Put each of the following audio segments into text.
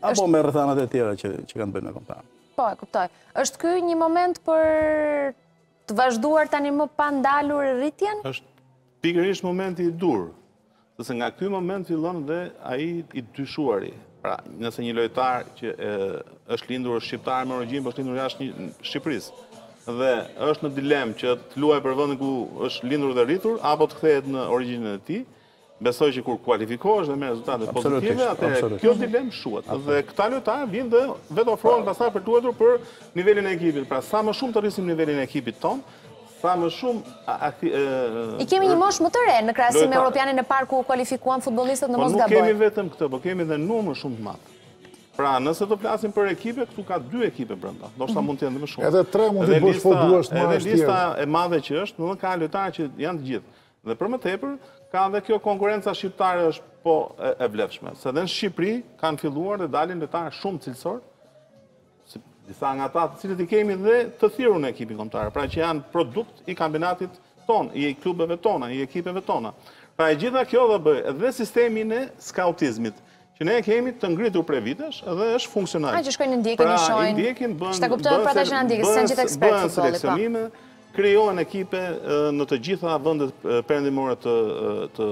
Apo me rrethanat e tjera që kanë të bëjnë me kombëtaren. Po, e kuptoj. Është ky një moment për të vazhduar tani më pa ndalur rritjen? Është pikërisht momenti i duhur. Sepse nga ky moment fillon dhe ai i dyshuari. Pra, nëse një lojtar që është lindur shqiptar me origjinë, po është lindur jashtë Shqipërisë. Dhe është në dilemë që të luajë për vendin ku është lindur dhe rritur, apo të kthehet në origjinën e tij, Besoj që kur kualifikohesh dhe me rezultate pozitive, atëherë kjo dilemë shuhet. Dhe këta lojtarë vijnë dhe vetë ofrohen pastaj për të luajtur për nivelin e ekipit. Pra sa më shumë të rrisim nivelin e ekipit tonë, sa më shumë... I kemi një moshë më të re në krahasim me Europianin e parë ku u kualifikuam futbolistët në mos gaboj. Po nuk kemi vetëm këtë, po kemi dhe numër shumë të madh. Pra, nëse të flasim për ekipe, këtu ka dy ekipe brenda. Ndoshta mhm. mund të jenë dhe më shumë. Edhe tre mund të bësh po të duash të marrësh të tjerë. Edhe lista e madhe që është, edhe ka lojtarë që janë të gjithë. Dhe për më tepër, ka dhe kjo konkurrenca shqiptare është po e vlefshme. Se dhe në Shqipëri kanë filluar dhe dalin lojtarë shumë cilësorë, si disa nga ata të cilët i kemi dhe të thirrur në ekipin kombëtar, pra që janë produkt i kampionatit tonë, i klubeve tona, i ekipeve tona. Pra e gjitha kjo e bën, dhe sistemin e skautizmit, Që ne e kemi të ngritur prej vitesh dhe është funksional. Ata që shkojnë i ndjekin, i shohin. Që të kuptohet për ata që na ndjekin, s'janë gjithë ekspertë futbolli. Bëhen seleksionime, krijohen ekipe në të gjitha vendet perëndimore të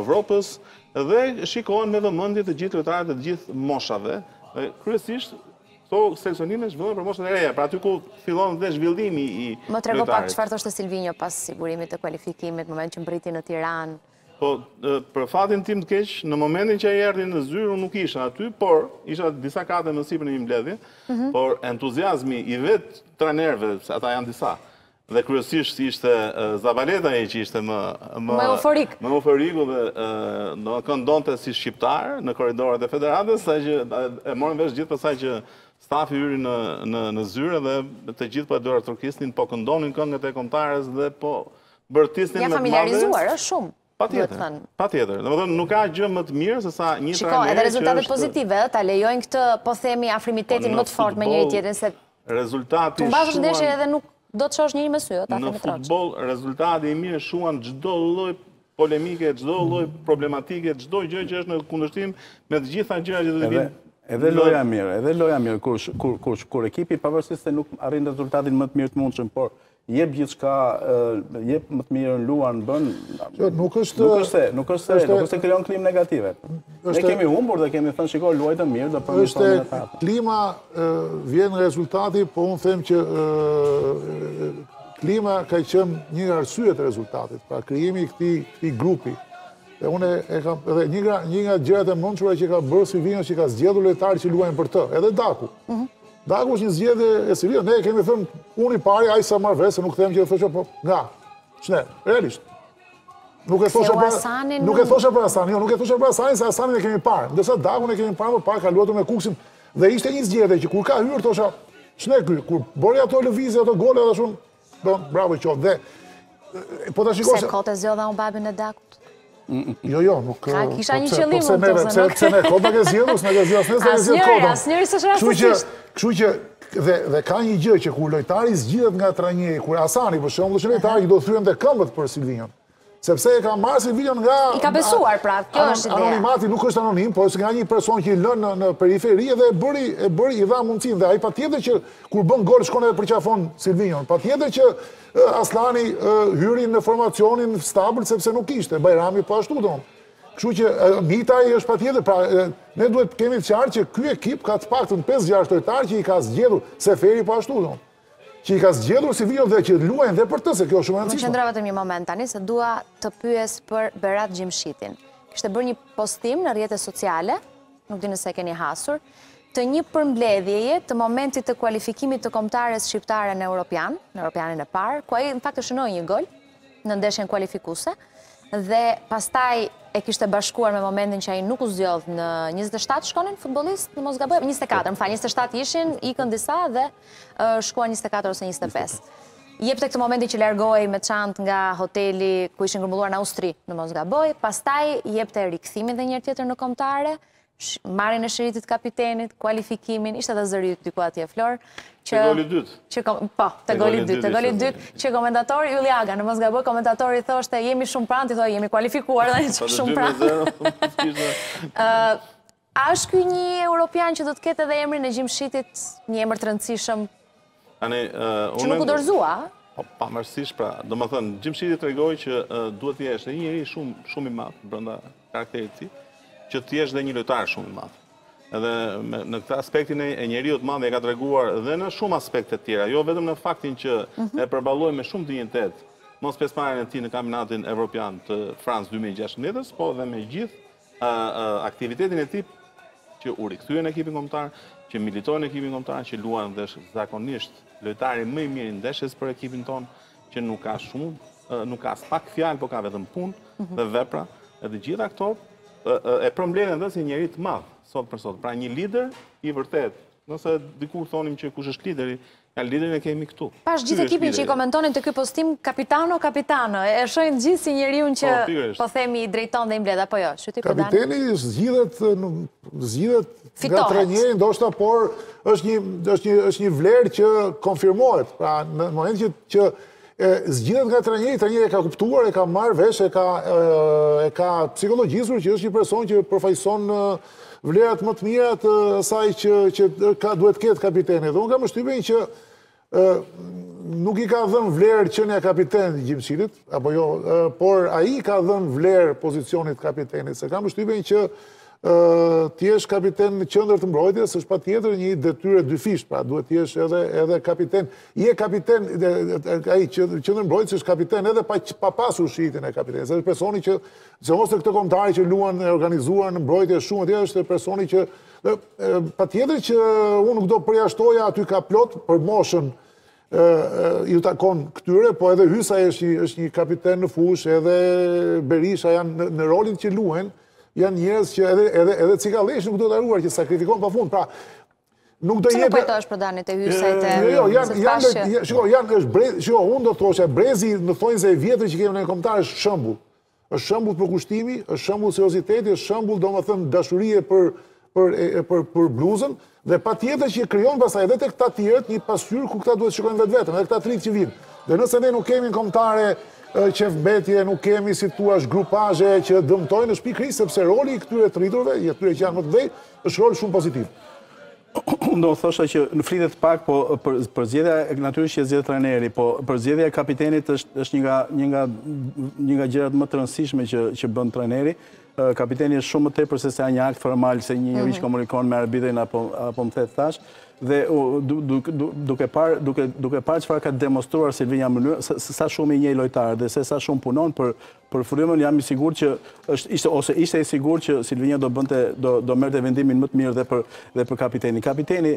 Evropës dhe shikohen me vëmendje të gjithë lojtarët e të gjithë moshave. Kryesisht këto seleksionime zhvillohen për moshat e reja, pra aty ku fillon dhe zhvillimi i lojtarit. Më trego pak çfarë thoshte Silvinjo pas sigurimit të kualifikimit, në momentin që mbërriti në Tiranë. Po, për fatin tim të keq, në momentin që ai erdhi në zyrë, unë nuk isha aty, por isha disa kate më sipër në një mbledhje, mhm. por entuziazmi i vet trajnerëve, se ata janë disa, dhe kryesisht ishte Zabaleta ai që ishte më... Më euforik. Më euforiku dhe këndonte si shqiptar në korridoret e federatës, saqë e morën vesh gjithë pastaj që stafi hyri në zyrë dhe të gjithë po e duartrokisnin, po këndonin këngët e kombëtares dhe po Bërtisnin me të madhe. Janë familjarizuar shumë. Patjetër, patjetër. Domethënë, nuk ka gjë më të mirë sesa një trajner që është... Shiko, edhe rezultatet pozitive, ta lejojnë këtë, po themi, afrimitetin po më të fortë me njëri-tjetrin, se... Rezultati shuan... Të humbësh ndeshje edhe nuk do të shohësh njeri me sy, ta themi troç. Në futboll, rezultati i mirë shuan çdo lloj polemike, çdo lloj problematike, çdo gjë që është në kundërshtim me të gjitha gjërat që do të vijnë. Edhe loja e mirë, edhe loja e mirë, kur ekipi pavarësisht se nuk arrin rezultatin më të mirë të mundshëm, por Jep gjithçka, jep më të mirën, luan, bën. Jo, nuk është nuk është nuk është se nuk është krijon klima negative. Ne kemi humbur dhe kemi thënë shiko luajtën mirë dhe për është klima vjen nga rezultati, po unë them që klima ka qenë një nga arsyet e rezultatit, pra krijimi i këtij këtij grupi. Dhe unë e kam edhe një nga një nga gjërat e mençura që ka bërë Silvinjo që ka zgjedhur lojtarë që luajnë për të, edhe Daku. Mhm. Daku është një zgjedhje e Silvinjos. Ne kemi thënë, unë i pari, aq sa marr vesh, se nuk them që e thosha po. Nga? Ç'ne, realisht. Nuk e thosha për Asanin. Nuk e thosha për Asanin, jo, nuk e thosha për Asanin se Asanin e kemi parë. Ndërsa Dakun e kemi parë më parë ka luajtur me Kukësin dhe ishte një zgjedhje që kur ka hyrë thosha, ç'ne ky, kur bëri ato lëvizje, ato gole, thashë unë, Bravo i qoftë dhe... Po të shikosh... Se kot e zgjodha unë babin e Dakut? Jo, jo, nuk... Ka, kisha po një qëllim, po më të zë, nuk... Pse ne, kot na gëzoi, nuk na gëzoi, as ne s'na gëzoi kot. Asnjëri, asnjëri s'është. Kështu që, dhe ka një gjë që kur lojtari zgjidhet nga trajneri, kur Asani, për shembull, dhe lojtari që do të thyente dhe këmbët për Silvinjon. Sepse e ka marrë Silvinjo nga... I ka besuar, pra, kjo është ideja. Anonimati nuk është anonim, po është nga një person qe i lënë në periferi edhe e bëri, e bëri, i dha mundësinë. Dhe ai patjetër që kur bën gol shkon edhe përqafon Silvinjon. Patjetër që Asllani hyri në formacionin stabël sepse nuk ishte. Bajrami po ashtu, domethënë. Kështu që Mitaj është patjetër, pra ne duhet kemi të qartë që ky ekip ka të paktën 5-6 lojtarë që i ka zgjedhur, Seferi po ashtu, domethënë. Që i ka zgjedhur Silvinjo dhe që luajnë dhe për të, se kjo është shumë e rëndësishme. Më qëndro vetëm një moment tani, se dua të pyes për Berat Gjimshitin. Kishte bërë një postim në rrjetet sociale, nuk di nëse e keni hasur, të një përmbledhjeje të momentit të kualifikimit të kombëtares shqiptare në Europian, në Europianin e parë, ku ai në fakt e shënoi një gol, në ndeshjen kualifikuse, dhe pastaj e kishte bashkuar me momentin që ai nuk u zgjodh në 27 shkonin futbollistë në mos gaboj, 24, më fal, 27 ishin, ikën disa dhe shkuan 24 ose 25. Jepte këtë momentin që largohej me çantë nga hoteli ku ishin grumbulluar në Austri në mos gaboj, pastaj jepte rikthimin dhe një herë tjetër në kombëtare, marrjen e shiritit të kapitenit, kualifikimin, ishte dhe zëri yt diku atje Flor, që te goli i dytë. Që po, te goli i dytë, te goli i dytë, që komentatori Ylli Aga, në mos gaboj komentatori thoshte jemi shumë pranë, ti thoshe jemi kualifikuar dhe jo shumë pranë. A është ky një europian që do të ketë edhe emrin e Gjimshitit, një emër të rëndësishëm Që nuk u dorëzua, a? Po, pavarësisht, pra, domethënë, Gjimshiti tregoi që duhet të jesh dhe një njeri shumë i madh, brenda karakterit të tij, që të jesh dhe një lojtar shumë i madh. Edhe në këtë aspektin e njeriut të madh e ka treguar dhe në shumë aspekte të tjera, jo vetëm në faktin që mhm. e përballoi me shumë dinjitet, mospjesëmarrjen e tij në kampionatin evropian të Francë 2016, po dhe me gjithë aktivitetin e tij që u rikthye në ekipin kombëtar, që militoi në ekipin kombëtar, që luan dhe është zakonisht lojtari më i mirë i ndeshjes për ekipin tonë, që nuk ka shumë, nuk ka as pak fjalë, por ka vetëm punë mhm. dhe vepra. E të gjitha këto e përmbledhen dhe si njeri të madh sot për sot. Pra një lider i vërtetë. Nëse dikur thonim që kush është lideri, Ja liderin e kemi këtu. Pashë gjithë ekipin që i komentonin te ky postim kapitano kapitano. E shohin gjithë si njeriun që po, po themi i drejton dhe i mbledh apo jo. Shyti po Kapiteni zgjidhet zgjidhet nga trajneri ndoshta por është një është një është një vlerë që konfirmohet. Pra në momentin që E zgjidhet nga trajneri, trajneri e ka kuptuar, e ka marrë vesh, e ka e ka psikologjisur që është një person që përfaqëson vlerat më të mira të asaj që që ka duhet të ketë kapiteni. Dhe unë kam përshtypjen që ë nuk i ka dhënë vlerë qenia kapiten Gjimshitit, apo jo, por ai i ka dhënë vlerë pozicionit të kapitenit, se kam përshtypjen që Të jesh kapiten në qendër të mbrojtjes, është patjetër një detyrë dyfisht, pra duhet të jesh edhe edhe kapiten. Je kapiten ai që në qendër të mbrojtjes është kapiten edhe pa pa pasur shiritin e kapitenit, se është personi që që sidomos në këtë kombëtare që luan e organizuar në mbrojtje shumë atje është personi që patjetër që unë nuk do përjashtoja aty ka plot për moshën u takon këtyre, po edhe Hysaj është një, është një kapiten në fushë, edhe Berisha janë në, në rolin që luajnë, janë njerëz që edhe, edhe, edhe Cikalleshi nuk duhet harruar, që sakrifikon pa fund, pra, nuk do jetë... Që nuk pajtosh për Danin e Hysajn të... Jo, jo, janë, janë, janë, shiko, janë, është brezi, shiko, unë do të thosha, brezi, ndonëse i vjetër që kemi në kombëtare është shembull, Është shembull përkushtimi, është shembull serioziteti, është shembull domethënë dashurie për për për për bluzën dhe patjetër që krijon pastaj edhe tek këta të tjerët një pasqyrë ku këta duhet të shikojnë vetveten, edhe këta të rinjtë që vijnë. Dhe nëse ne nuk kemi në kombëtare qejfmbetje, nuk kemi si të thuash grupazhe që dëmtojnë, është pikërisht sepse roli i këtyre të rriturve, i atyre që janë më të mëdhenj, është rol shumë pozitiv. Unë do të thosha që ne flitet pak, po për, përzgjedhja natyrisht e zgjedh trajneri, po përzgjedhja e kapitenit është është një nga një nga një nga gjërat më të rëndësishme që që bën trajneri. Kapiteni është shumë më tepër se sa një akt formal, se një njeri që mhm. komunikon me arbitrin apo apo merret vesh dhe duke parë duke duke parë çfarë ka demonstruar Silvinjo mënyrën, sa shumë i njeh lojtarët dhe se sa shumë punon për Për frymën jam i sigurt që është ishte ose ishte e sigurt që Silvinjo do bënte do do merrte vendimin më të mirë dhe për dhe për kapitenin. Kapiteni